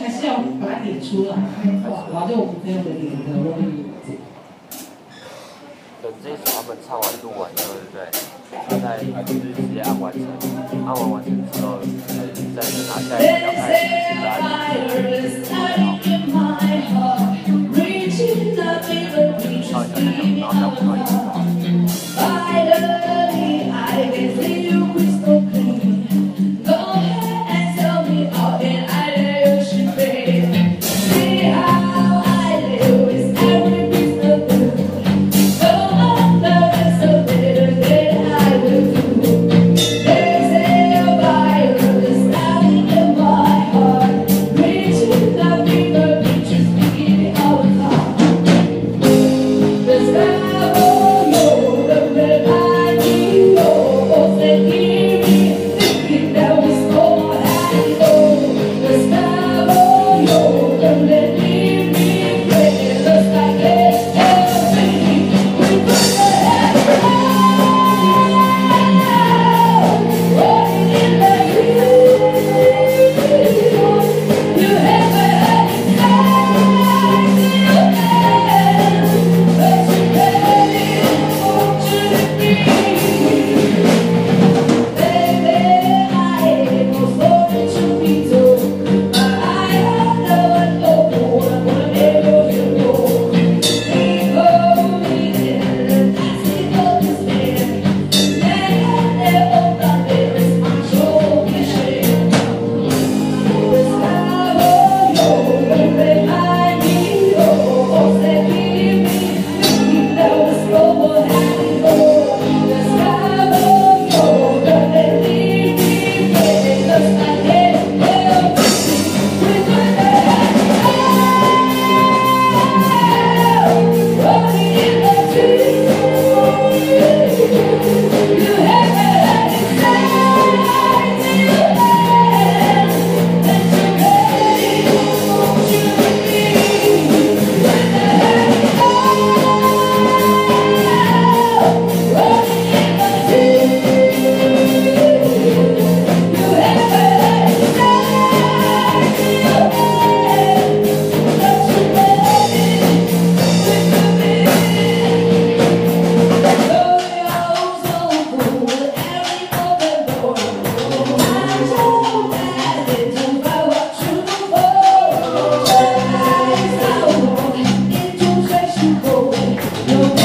还是要把它点出来，然后就我们朋友的脸的容易。等这一首他们唱完录完之后，对不对？他在就是直接按完成，按完完成之后，就是再拿下来要开始 오.